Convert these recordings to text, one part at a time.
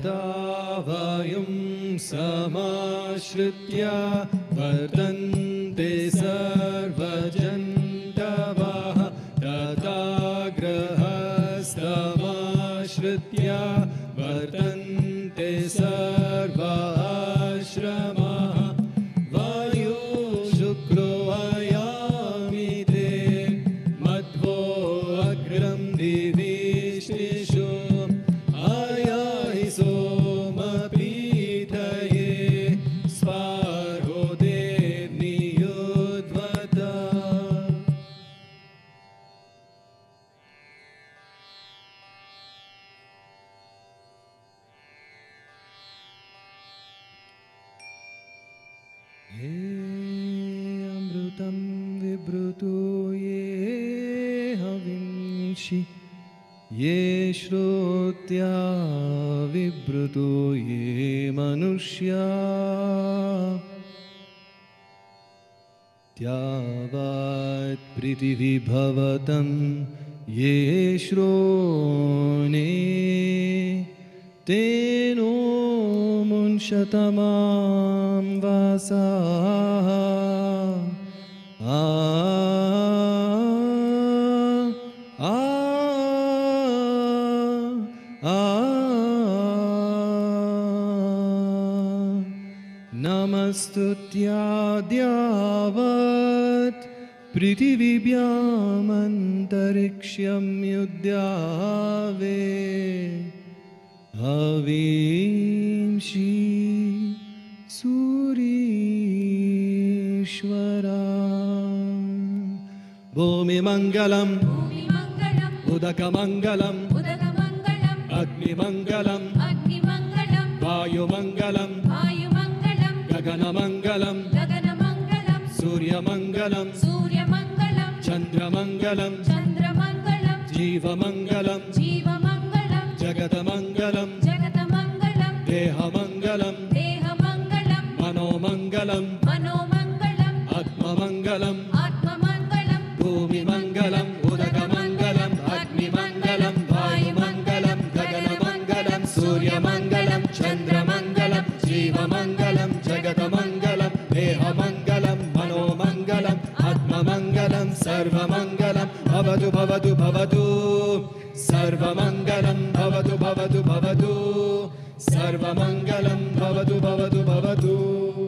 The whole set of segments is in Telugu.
वयं समाश्रित्य वर्तन्ते सर्वजन्तवः पृथिविभवतं ये श्रोणे। तेनो मुंशतमां वासा। आ दिव्या मन्तरिक्ष्यं युद्ध्यावे हवींषि सूरीश्वरा भूमिमङ्गलम् उदकमङ्गलम् अग्निमङ्गलम् वायुमङ्गलम् गगनमङ्गलम् सूर्यमङ्गलम् चन्द्रमङ्गलम् चन्द्रमङ्गलम् जीवमङ्गलम् जीवमङ्गलम् जगत मङ्गलम् जगत मङ्गलम् देहमङ्गलम् देहमङ्गलम् मनोमङ्गलम् मनोमङ्गलम् आत्ममङ्गलम् आत्ममङ्गलम् भूमिमङ्गलम् उदकमङ्गलम् अग्निमङ्गलम् वायुमङ्गलम् जगदमङ्गलम् सूर्यमङ्गलम् चन्द्रमङ्गलम् जीवमङ्गलम् जगतमङ्गलम् मनोमङ्गलम् आत्ममङ्गलम् सर्वमङ्गलम् भवतु भवतु भवतु सर्वमङ्गलं भवतु भवतु भवतु सर्वमङ्गलं भवतु भवतु भवतु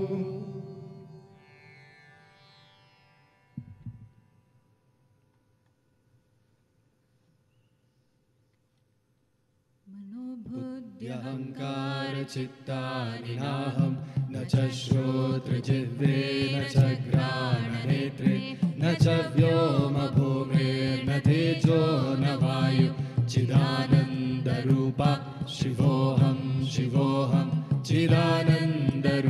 नाहं न च श्रोत्रजिह्वे न च घ्राणनेत्रे न च व्योमभूमेर्न तेजो न वायु चिदानन्दरूपा शिवोऽहं शिवोऽहं चिदानन्दरूपा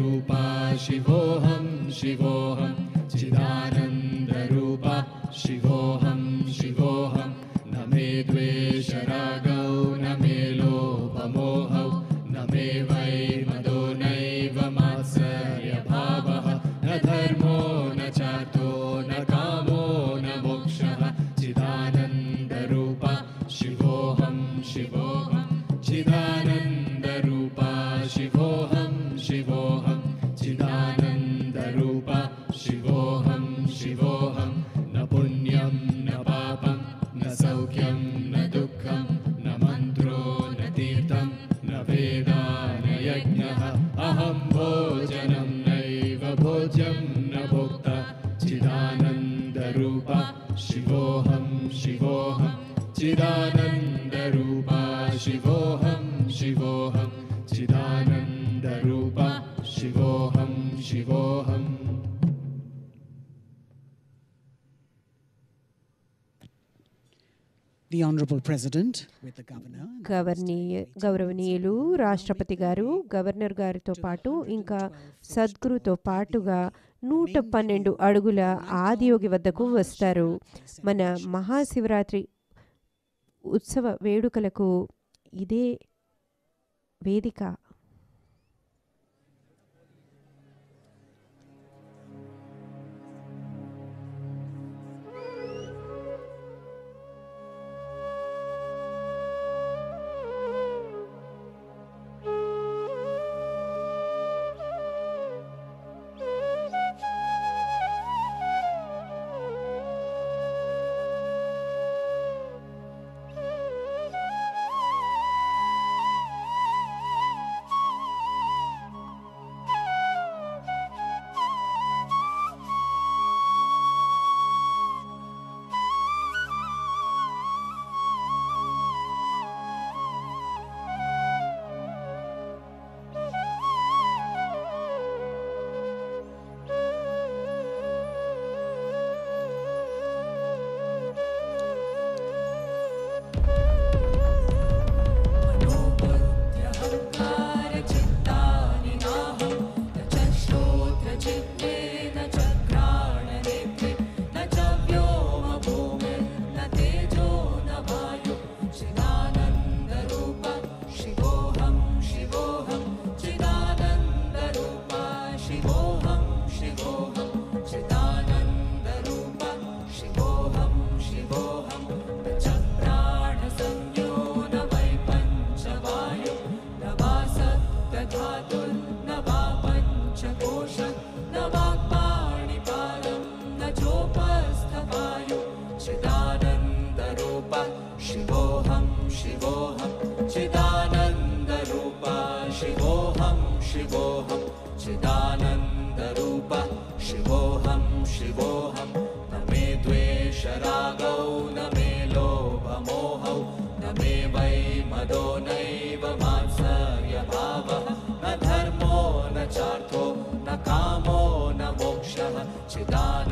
గవర్నీయ గౌరవనీయులు రాష్ట్రపతి గారు గవర్నర్ గారితో పాటు ఇంకా సద్గురుతో పాటుగా నూట పన్నెండు అడుగుల ఆదియోగి వద్దకు వస్తారు మన మహాశివరాత్రి ఉత్సవ వేడుకలకు ఇదే వేదిక मे वै मदो नैव मांसर्यभावः न धर्मो न चार्थो न कामो न मोक्षः। चिदा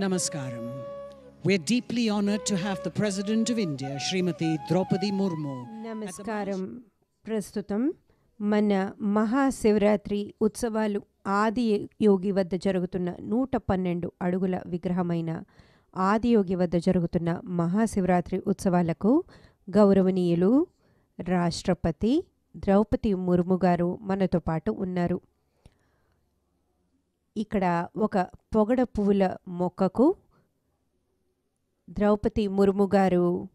Namaskaram. We're deeply honored to have the President of India, Srimati Draupadi Murmu. నమస్కారం ప్రస్తుతం మన మహాశివరాత్రి ఉత్సవాలు ఆది యోగి వద్ద జరుగుతున్న నూట పన్నెండు అడుగుల విగ్రహమైన ఆదియోగి వద్ద జరుగుతున్న మహాశివరాత్రి ఉత్సవాలకు గౌరవనీయులు రాష్ట్రపతి ద్రౌపది ముర్ము గారు మనతో పాటు ఉన్నారు ఇక్కడ ఒక పొగడ పువ్వుల మొక్కకు ద్రౌపది ముర్ము గారు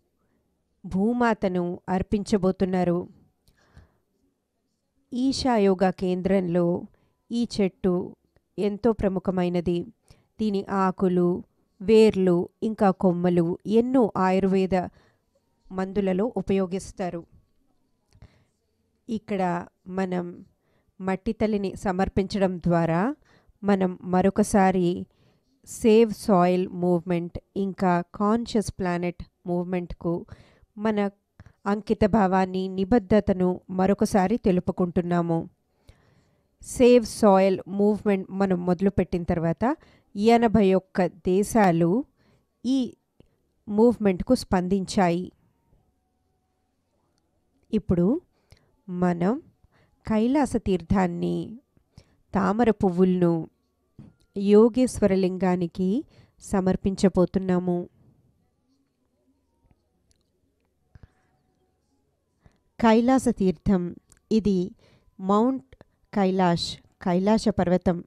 భూమాతను అర్పించబోతున్నారు. ఈశా యోగా కేంద్రంలో ఈ చెట్టు ఎంతో ప్రముఖమైనది. దీని ఆకులు వేర్లు ఇంకా కొమ్మలు ఎన్నో ఆయుర్వేద మందులలో ఉపయోగిస్తారు. ఇక్కడ మనం మట్టి తల్లిని సమర్పించడం ద్వారా మనం మరొకసారి సేవ్ సాయిల్ మూవ్మెంట్ ఇంకా కాన్షియస్ ప్లానెట్ మూవ్మెంట్కు మన అంకిత భావాన్ని నిబద్ధతను మరొకసారి తెలుపుకుంటున్నాము. సేవ్ సాయిల్ మూవ్మెంట్ మనం మొదలుపెట్టిన తర్వాత ఎనభై ఒక్క దేశాలు ఈ మూవ్మెంట్కు స్పందించాయి. ఇప్పుడు మనం కైలాస తీర్థాన్ని తామర పువ్వులను యోగేశ్వరలింగానికి సమర్పించబోతున్నాము. కైలాస తీర్థం. ఇది మౌంట్ కైలాష్ కైలాస పర్వతం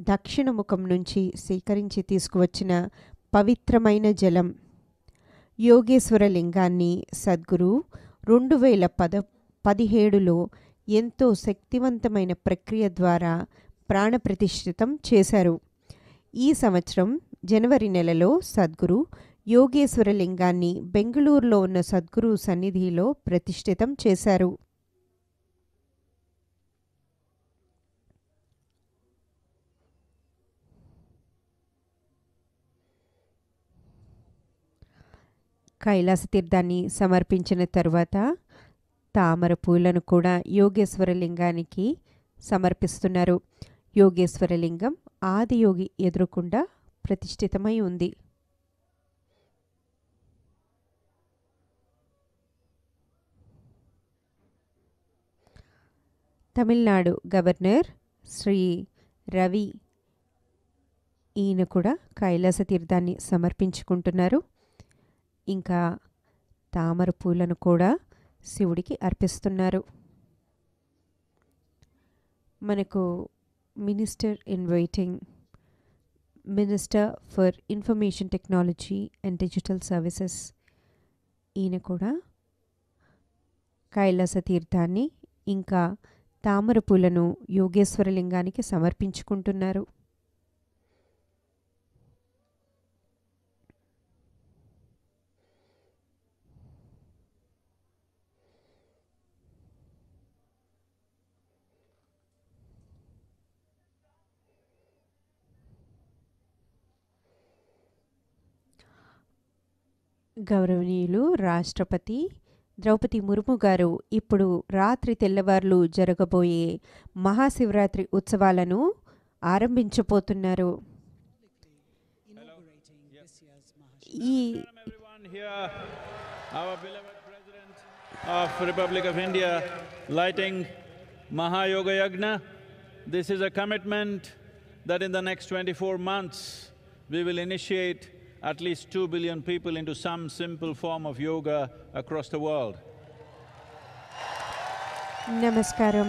దక్షిణ ముఖం నుంచి సేకరించి తీసుకువచ్చిన పవిత్రమైన జలం. యోగేశ్వర లింగాన్ని సద్గురు రెండు వేల పద పదిహేడులో ఎంతో శక్తివంతమైన ప్రక్రియ ద్వారా ప్రాణప్రతిష్ఠితం చేశారు. ఈ సంవత్సరం జనవరి నెలలో సద్గురు యోగేశ్వర లింగాన్ని బెంగళూరులో ఉన్న సద్గురు సన్నిధిలో ప్రతిష్ఠితం చేశారు. కైలాస తీర్థాన్ని సమర్పించిన తరువాత తామర పూలను కూడా యోగేశ్వరలింగానికి సమర్పిస్తున్నారు. యోగేశ్వరలింగం ఆదియోగి ఎదురుకుండా ప్రతిష్ఠితమై ఉంది. తమిళనాడు గవర్నర్ శ్రీ రవి ఈయన కూడా కైలాస తీర్థాన్ని సమర్పించుకుంటున్నారు. ఇంకా తామర పూలను కూడా శివుడికి అర్పిస్తున్నారు. మనకు minister in waiting minister for information technology and digital services ఈయన కూడా కైలాస తీర్థాన్ని ఇంకా తామర పూలను యోగేశ్వర లింగానికి సమర్పించుకుంటున్నారు. గౌరవనీయులు రాష్ట్రపతి ద్రౌపది ముర్ము గారు ఇప్పుడు రాత్రి తెల్లవారులు జరగబోయే మహాశివరాత్రి ఉత్సవాలను ఆరంభించబోతున్నారు. ఈ of republic of India lighting Mahayoga Yagna this is a commitment that in the next twenty four months we will initiate at least two billion people into some simple form of yoga across the world. నమస్కారం.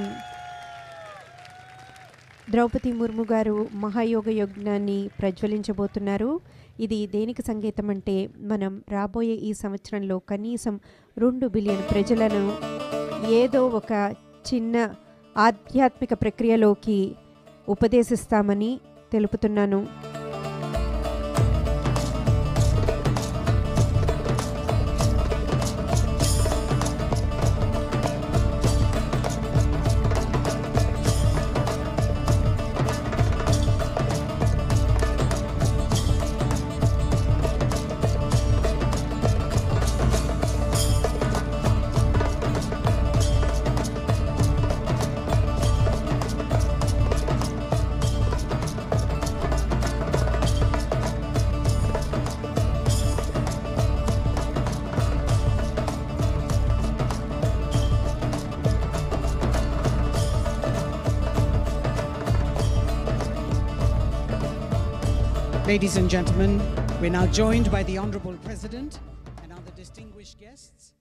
ద్రౌపది ముర్ము గారు మహాయోగ యజ్ఞాన్ని ప్రజ్వలించబోతున్నారు. ఇది దేనికి సంకేతం అంటే మనం రాబోయే ఈ సంవత్సరంలో కనీసం రెండు బిలియన్ ప్రజలను ఏదో ఒక చిన్న ఆధ్యాత్మిక ప్రక్రియలోకి ఉపదేశిస్తామని తెలుపుతున్నాను. Ladies and gentlemen, we're now joined by the Honorable President and other distinguished guests.